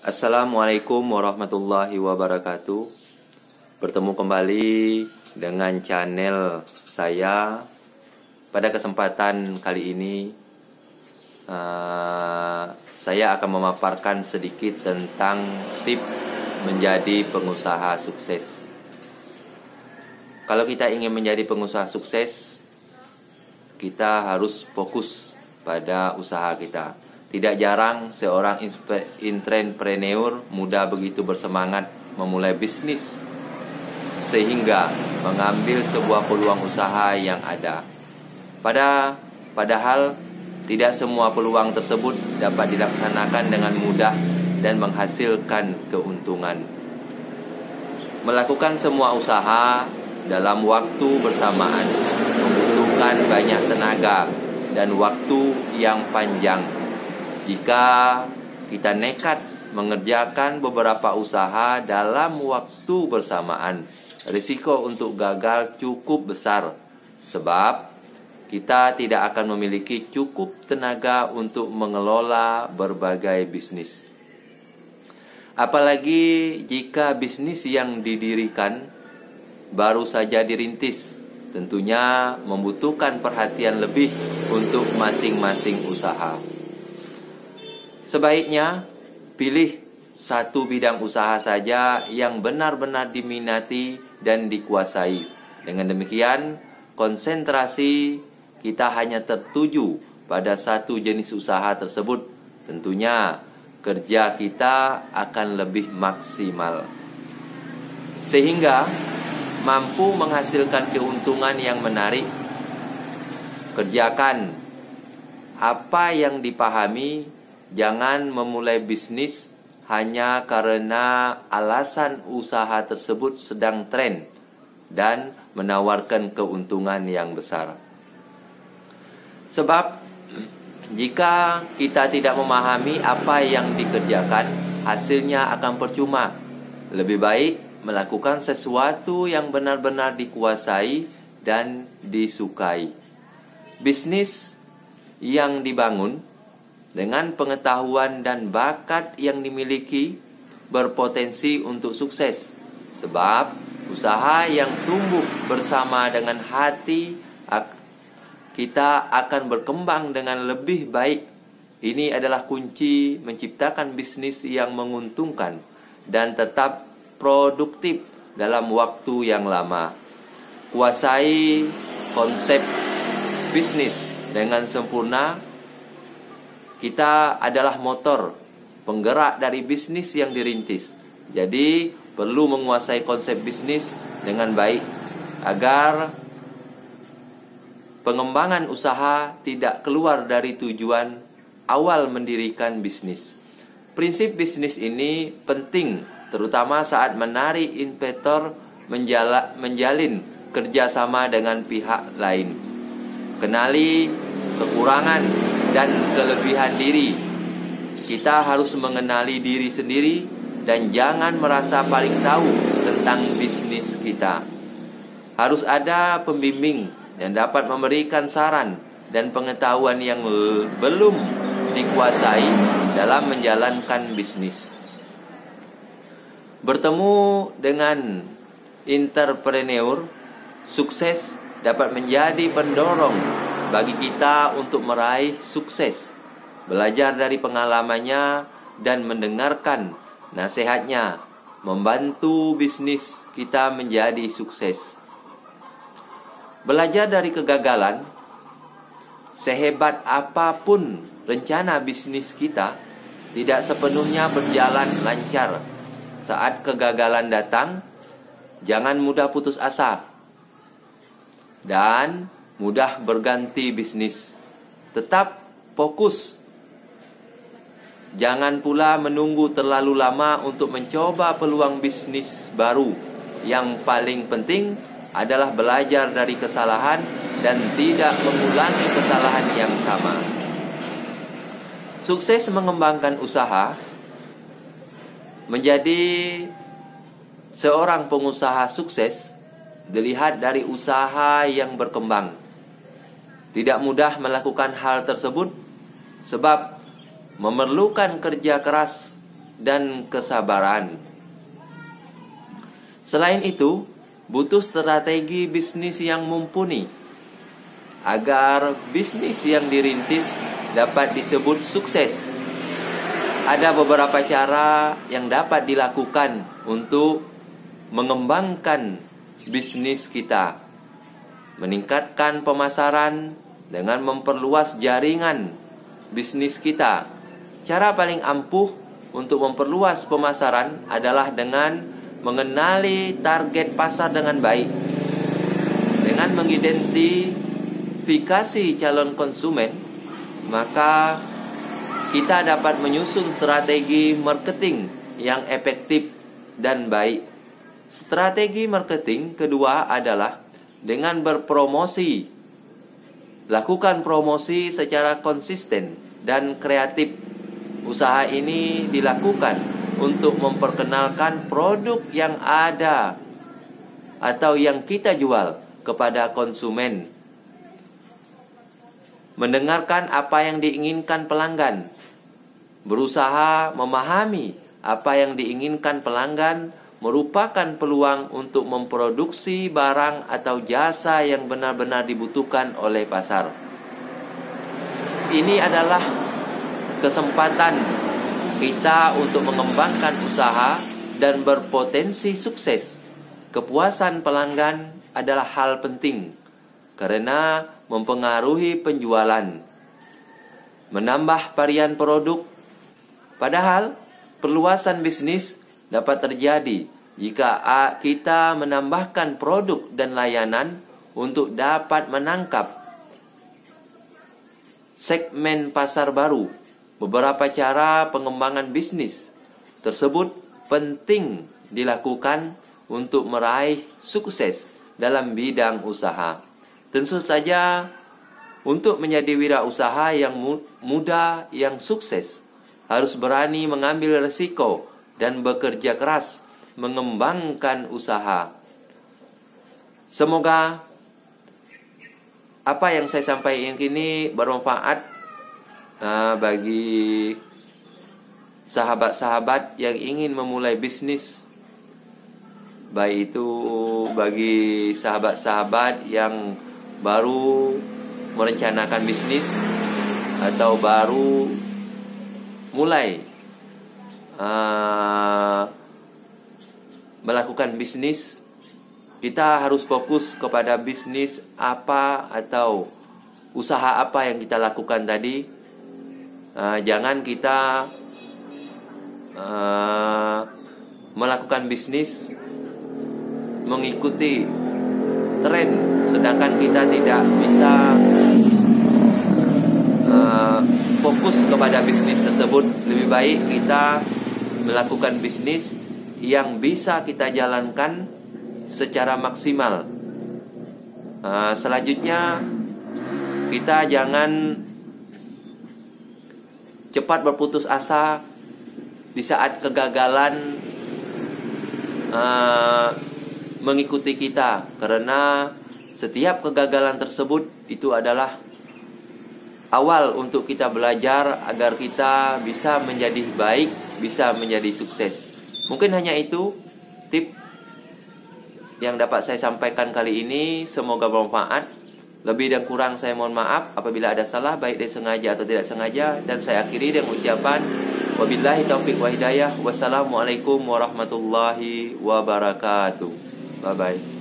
Assalamualaikum warahmatullahi wabarakatuh. Bertemu kembali dengan channel saya. Pada kesempatan kali ini, uh, saya akan memaparkan sedikit tentang tip menjadi pengusaha sukses. Kalau kita ingin menjadi pengusaha sukses, kita harus fokus pada usaha kita tidak jarang seorang entrepreneur muda begitu bersemangat memulai bisnis sehingga mengambil sebuah peluang usaha yang ada. Pada padahal tidak semua peluang tersebut dapat dilaksanakan dengan mudah dan menghasilkan keuntungan. Melakukan semua usaha dalam waktu bersamaan membutuhkan banyak tenaga dan waktu yang panjang jika kita nekat mengerjakan beberapa usaha dalam waktu bersamaan, risiko untuk gagal cukup besar sebab kita tidak akan memiliki cukup tenaga untuk mengelola berbagai bisnis. Apalagi jika bisnis yang didirikan baru saja dirintis, tentunya membutuhkan perhatian lebih untuk masing-masing usaha. Sebaiknya pilih satu bidang usaha saja yang benar-benar diminati dan dikuasai. Dengan demikian, konsentrasi kita hanya tertuju pada satu jenis usaha tersebut. Tentunya kerja kita akan lebih maksimal. Sehingga mampu menghasilkan keuntungan yang menarik. Kerjakan apa yang dipahami Jangan memulai bisnis hanya karena alasan usaha tersebut sedang tren dan menawarkan keuntungan yang besar. Sebab jika kita tidak memahami apa yang dikerjakan, hasilnya akan percuma. Lebih baik melakukan sesuatu yang benar-benar dikuasai dan disukai. Bisnis yang dibangun dengan pengetahuan dan bakat yang dimiliki berpotensi untuk sukses. Sebab usaha yang tumbuh bersama dengan hati kita akan berkembang dengan lebih baik. Ini adalah kunci menciptakan bisnis yang menguntungkan dan tetap produktif dalam waktu yang lama. Kuasai konsep bisnis dengan sempurna kita adalah motor penggerak dari bisnis yang dirintis. Jadi, perlu menguasai konsep bisnis dengan baik agar pengembangan usaha tidak keluar dari tujuan awal mendirikan bisnis. Prinsip bisnis ini penting terutama saat menarik investor menjala, menjalin kerjasama dengan pihak lain. Kenali kekurangan dan kelebihan diri. Kita harus mengenali diri sendiri dan jangan merasa paling tahu tentang bisnis kita. Harus ada pembimbing yang dapat memberikan saran dan pengetahuan yang belum dikuasai dalam menjalankan bisnis. Bertemu dengan entrepreneur sukses dapat menjadi pendorong bagi kita untuk meraih sukses, belajar dari pengalamannya, dan mendengarkan nasihatnya, membantu bisnis kita menjadi sukses. Belajar dari kegagalan, sehebat apa pun rencana bisnis kita, tidak sepenuhnya berjalan lancar. Saat kegagalan datang, jangan mudah putus asa, dan mudah berganti bisnis. Tetap fokus. Jangan pula menunggu terlalu lama untuk mencoba peluang bisnis baru. Yang paling penting adalah belajar dari kesalahan dan tidak mengulangi kesalahan yang sama. Sukses mengembangkan usaha menjadi seorang pengusaha sukses dilihat dari usaha yang berkembang tidak mudah melakukan hal tersebut sebab memerlukan kerja keras dan kesabaran. Selain itu, butuh strategi bisnis yang mumpuni agar bisnis yang dirintis dapat disebut sukses. Ada beberapa cara yang dapat dilakukan untuk mengembangkan bisnis kita, meningkatkan pemasaran dengan memperluas jaringan bisnis kita. Cara paling ampuh untuk memperluas pemasaran adalah dengan mengenali target pasar dengan baik. Dengan mengidentifikasi calon konsumen, maka kita dapat menyusun strategi marketing yang efektif dan baik. Strategi marketing kedua adalah dengan berpromosi. Lakukan promosi secara konsisten dan kreatif. Usaha ini dilakukan untuk memperkenalkan produk yang ada atau yang kita jual kepada konsumen. Mendengarkan apa yang diinginkan pelanggan, berusaha memahami apa yang diinginkan pelanggan merupakan peluang untuk memproduksi barang atau jasa yang benar-benar dibutuhkan oleh pasar. Ini adalah kesempatan kita untuk mengembangkan usaha dan berpotensi sukses. Kepuasan pelanggan adalah hal penting karena mempengaruhi penjualan, menambah varian produk. Padahal, perluasan bisnis dapat terjadi jika kita menambahkan produk dan layanan untuk dapat menangkap segmen pasar baru. Beberapa cara pengembangan bisnis tersebut penting dilakukan untuk meraih sukses dalam bidang usaha. Tentu saja untuk menjadi wirausaha yang muda yang sukses harus berani mengambil resiko dan bekerja keras mengembangkan usaha. Semoga apa yang saya sampaikan ini bermanfaat uh, bagi sahabat-sahabat yang ingin memulai bisnis. Baik itu bagi sahabat-sahabat yang baru merencanakan bisnis atau baru mulai uh, melakukan bisnis, kita harus fokus kepada bisnis apa atau usaha apa yang kita lakukan tadi. Uh, jangan kita uh, melakukan bisnis mengikuti tren, sedangkan kita tidak bisa uh, fokus kepada bisnis tersebut. Lebih baik kita melakukan bisnis yang bisa kita jalankan secara maksimal. Uh, selanjutnya, kita jangan cepat berputus asa di saat kegagalan uh, mengikuti kita, karena setiap kegagalan tersebut itu adalah awal untuk kita belajar agar kita bisa menjadi baik bisa menjadi sukses. Mungkin hanya itu tip yang dapat saya sampaikan kali ini. Semoga bermanfaat. Lebih dan kurang saya mohon maaf apabila ada salah baik dari sengaja atau tidak sengaja dan saya akhiri dengan ucapan wabillahi taufik wa hidayah wassalamualaikum warahmatullahi wabarakatuh. Bye bye.